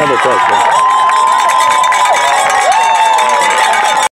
Under pressure.